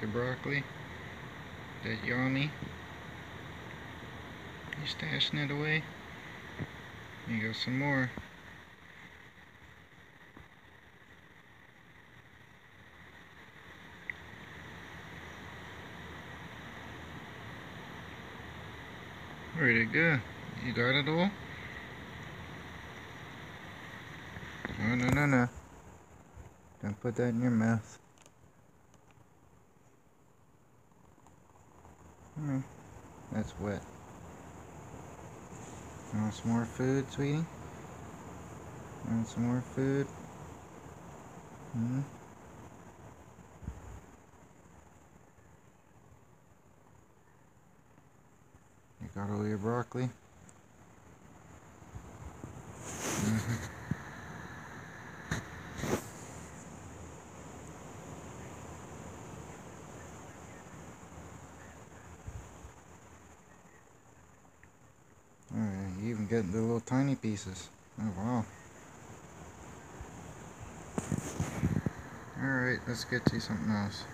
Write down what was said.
your broccoli. That yummy. You stashing it away? You go some more. Where'd? You got it all? No, no, no, no. Don't put that in your mouth. Hmm. That's wet. You want some more food, sweetie? You want some more food? Hmm? You got all your broccoli? Mm -hmm. Alright, you even get the little tiny pieces. Oh wow. Alright, let's get to something else.